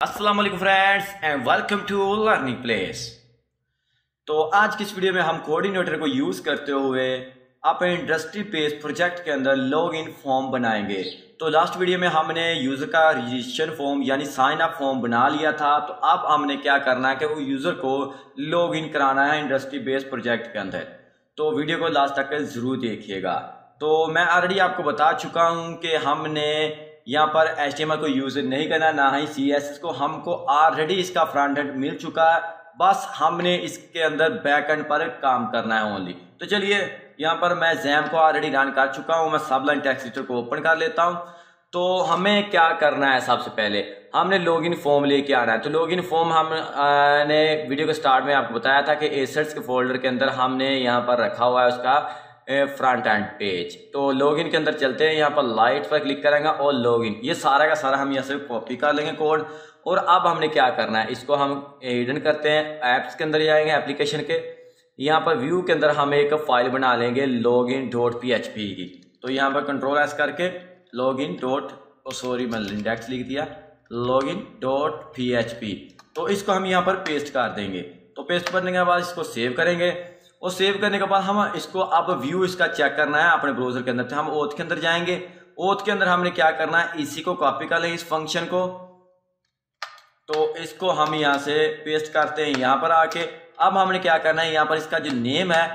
वालेकुम friends and welcome to learning place तो आज की इस वीडियो में हम कोऑर्डिनेटर को यूज़ करते हुए अपने इंडस्ट्री पेज प्रोजेक्ट के अंदर लॉग इन फॉर्म बनाएँगे। तो लास्ट वीडियो में हमने यूज़र का रजिस्ट्रेशन फॉर्म यानी साइन अप फॉर्म बना लिया था। तो अब हमने क्या करना है कि वो यूज़र को लॉग इन कराना है इंडस्ट्री बेस्ड प्रोजेक्ट के अंदर। तो वीडियो को लास्ट तक ज़रूर देखिएगा। तो मैं ऑलरेडी आपको बता चुका हूँ कि हमने यहाँ पर एच को यूज़ नहीं करना, ना ही सीएसएस को, हमको ऑलरेडी इसका फ्रंट एंड मिल चुका है। बस हमने इसके अंदर बैक एंड पर काम करना है ओनली तो चलिए, यहाँ पर मैं जैम को ऑलरेडी रन कर चुका हूँ, मैं सब लाइन टेक्स को ओपन कर लेता हूँ। तो हमें क्या करना है सबसे पहले? हमने लॉगिन फॉर्म लेके आना है। तो लॉगिन फॉर्म हमने वीडियो के स्टार्ट में आपको बताया था कि एसेट्स के फोल्डर के अंदर हमने यहाँ पर रखा हुआ है उसका। फ्रंट एंड पेज तो लॉगिन के अंदर चलते हैं, यहाँ पर लाइट पर क्लिक करेंगे और लॉगिन ये सारा का सारा हम यहाँ से कॉपी कर लेंगे कोड और अब हमने क्या करना है? इसको हम हिडन करते हैं ऐप्स के अंदर जाएँगे एप्लीकेशन के. यहाँ पर व्यू के अंदर हम एक फ़ाइल बना लेंगे log in dot P H P की. तो यहाँ पर कंट्रोल एस करके लॉग इन डॉट सॉरी मैं इंडेक्स लिख दिया. Log in dot P H P तो इसको हम यहाँ पर पेस्ट कर देंगे. तो पेस्ट करने के बाद इसको सेव करेंगे. और सेव करने के बाद हम इसको अब व्यू इसका चेक करना है अपने ब्राउज़र के अंदर। तो हम ओथ के अंदर जाएँगे। ओथ के अंदर हमने क्या करना है? इसी को कॉपी कर लें इस फ़ंक्शन को। तो इसको हम यहाँ से पेस्ट करते हैं यहाँ पर आके। अब हमने क्या करना है? यहाँ पर इसका जो नेम है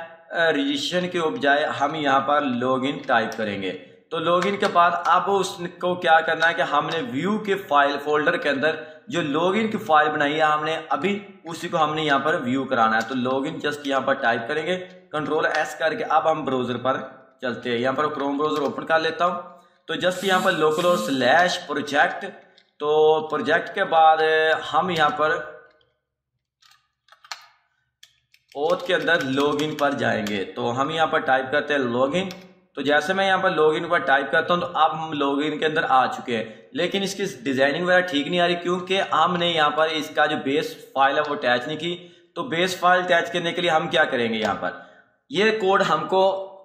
रजिस्ट्रेशन के बजाय हम यहाँ पर लॉगिन टाइप करेंगे। तो लॉगिन के बाद अब उसको क्या करना है कि हमने व्यू के फ़ाइल फोल्डर के अंदर जो लॉगिन की फ़ाइल बनाई है, हमने अभी उसी को हमने यहाँ पर व्यू कराना है। तो लॉगिन जस्ट यहाँ पर टाइप करेंगे कंट्रोल एस करके अब हम ब्राउज़र पर चलते हैं। यहाँ पर क्रोम ब्राउज़र ओपन कर लेता हूँ। तो जस्ट यहाँ पर लोकल और स्लैश प्रोजेक्ट तो प्रोजेक्ट के बाद हम यहाँ पर ओथ के अंदर लॉगिन पर जाएँगे। तो हम यहाँ पर टाइप करते हैं लॉगिन तो जैसे मैं यहाँ पर लॉगिन पर टाइप करता हूँ तो अब हम लॉगिन के अंदर आ चुके हैं। लेकिन इसकी डिज़ाइनिंग वगैरह ठीक नहीं आ रही, क्योंकि हमने यहाँ पर इसका जो बेस फ़ाइल है वो अटैच नहीं की। तो बेस फ़ाइल अटैच करने के लिए हम क्या करेंगे यहाँ पर? ये कोड हमको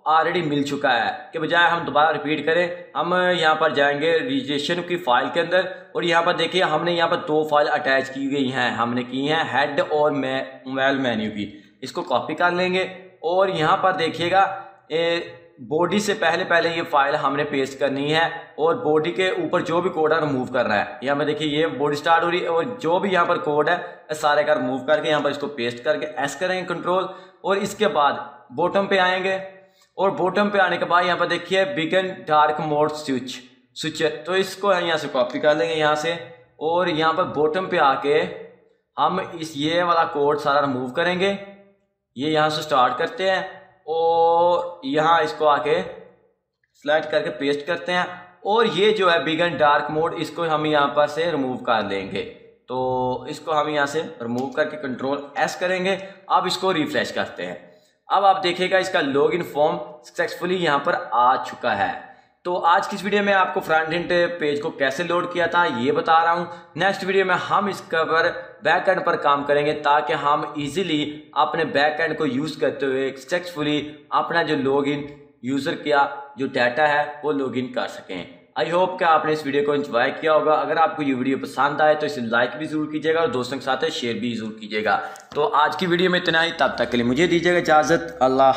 ऑलरेडी मिल चुका है, कि बजाय हम दोबारा रिपीट करें, हम यहाँ पर जाएँगे रजिस्ट्रेशन की फ़ाइल के अंदर, और यहाँ पर देखिए, हमने यहाँ पर दो फ़ाइल अटैच की गई हैं। हमने की हैं हेड और मोबाइल मेन्यू की। इसको कॉपी कर लेंगे, और यहाँ पर देखिएगा बॉडी से पहले पहले ये फ़ाइल हमने पेस्ट करनी है और बॉडी के ऊपर जो भी कोड है रिमूव करना है। यहाँ पर देखिए ये बॉडी स्टार्ट हो रही है और जो भी यहाँ पर कोड है सारे का रिमूव करके यहाँ पर इसको पेस्ट करके एस करेंगे कंट्रोल और इसके बाद बॉटम पे आएँगे और बॉटम पे आने के बाद यहाँ पर देखिए begin dark mode switch switch तो इसको यहाँ से कॉपी कर लेंगे यहाँ से और यहाँ पर बॉटम पे आके हम इस ये वाला कोड सारा रिमूव करेंगे। ये यहाँ से स्टार्ट करते हैं। और यहाँ इसको आके सेलेक्ट करके पेस्ट करते हैं। और ये जो है बिगन डार्क मोड इसको हम यहाँ पर से रिमूव कर देंगे। तो इसको हम यहाँ से रिमूव करके कंट्रोल एस करेंगे। अब इसको रिफ्रेश करते हैं। अब आप देखिएगा इसका लॉगिन फॉर्म सक्सेसफुली यहाँ पर आ चुका है। तो आज की इस वीडियो में आपको फ्रंट एंड पेज को कैसे लोड किया था, ये बता रहा हूँ। नेक्स्ट वीडियो में हम इसका पर बैक एंड पर काम करेंगे ताकि हम इजीली अपने बैक एंड को यूज़ करते हुए सक्सेसफुली अपना जो लॉगिन यूज़र का जो डाटा है, वो लॉगिन कर सकें। आई होप कि आपने इस वीडियो को एंजॉय किया होगा। अगर आपको ये वीडियो पसंद आए तो इसे लाइक भी ज़रूर कीजिएगा और दोस्तों के साथ शेयर भी ज़रूर कीजिएगा। तो आज की वीडियो में इतना ही। तब तक के लिए मुझे दीजिएगा इजाज़त। अल्लाह